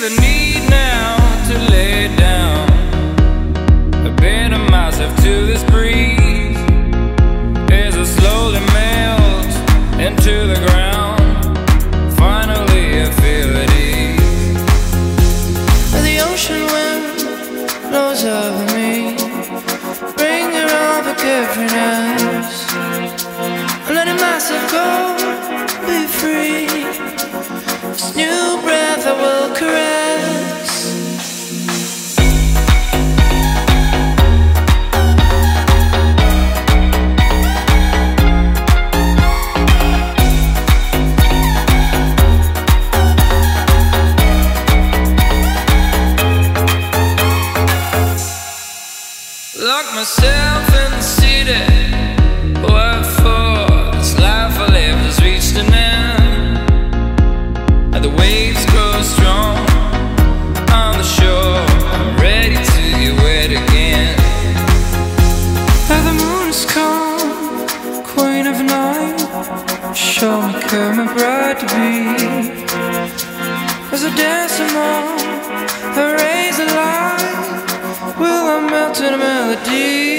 the need now to lay down. Lock myself in the city. What for? This life I live has reached an end. And the waves grow strong on the shore. I'm ready to get wet again. The moon queen of night. Show me and bright to be. As I dance among the rays melt a melody?